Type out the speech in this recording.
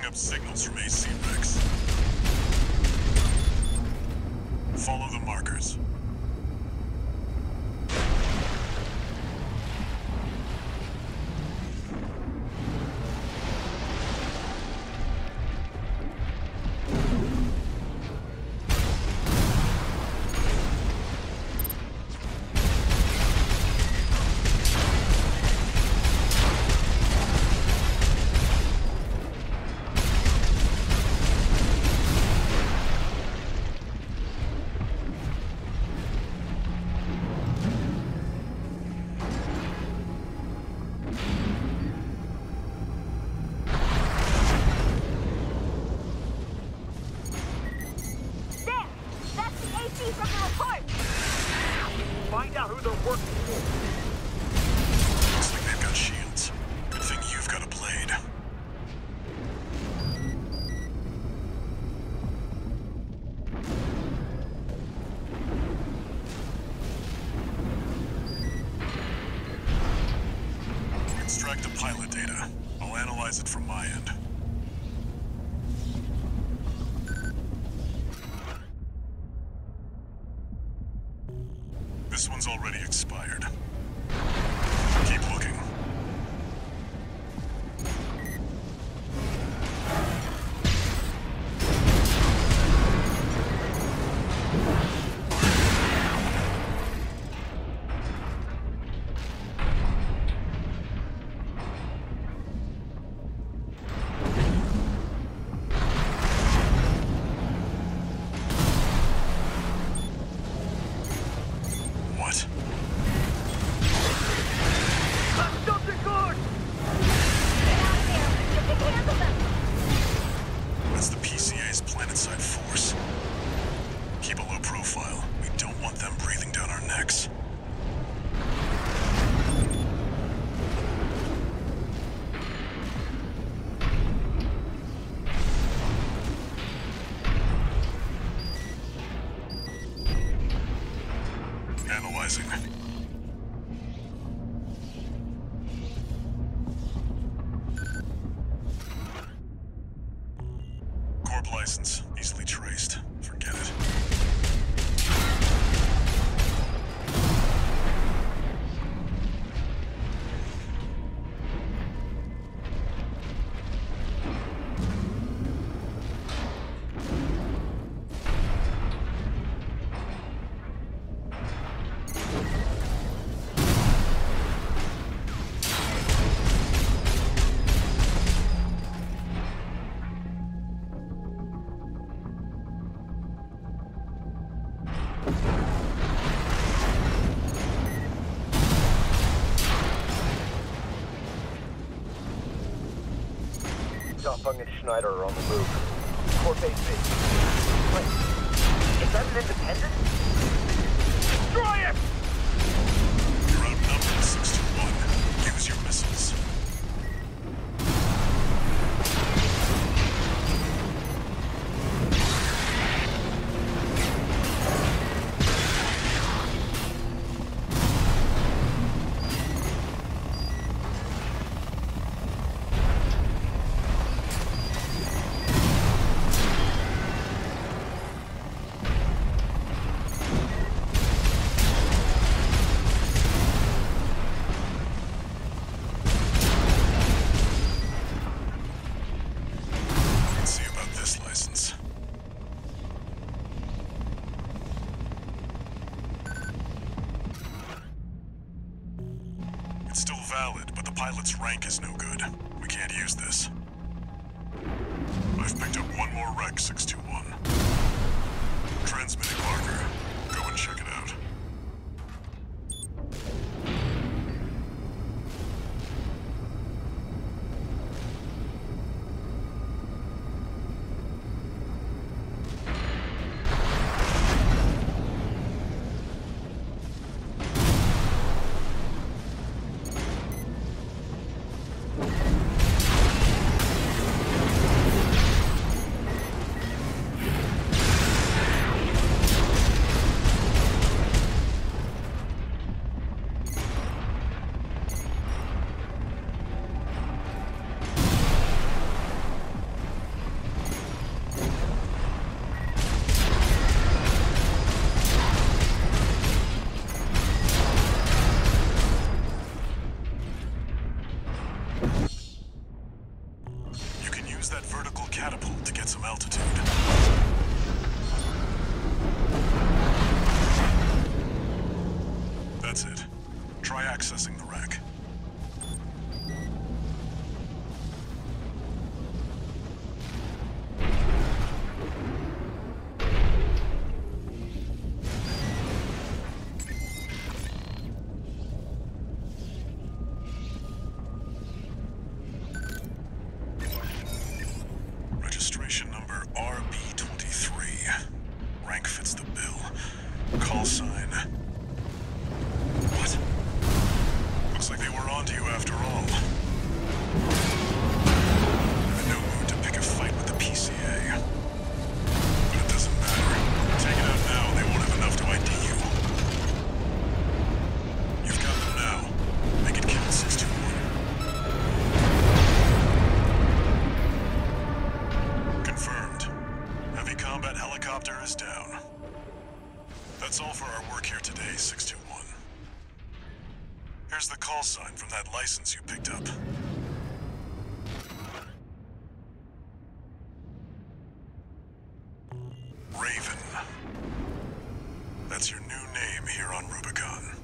picking up signals from AC wrecks. Follow the markers. Find out who they're working for. Looks like they've got shields. Good thing you've got a blade. Extract the pilot data. I'll analyze it from my end. This one's already expired. License, Dafeng and Schneider are on the move. Corp AC. Wait, is that an independent? Destroy it! You're outnumbered 6 to 1. Use your missiles. It's still valid, but the pilot's rank is no good. We can't use this. I've picked up one more wreck, 621. Transmitting marker. Some altitude. That's it. Try accessing the were onto you after all. In no mood to pick a fight with the PCA. But it doesn't matter. Take it out now, they won't have enough to ID you. You've got them now. Make it count, 621. Confirmed. Heavy combat helicopter is down. That's all for our work here today, 621. Here's the call sign from that license you picked up. Raven. That's your new name here on Rubicon.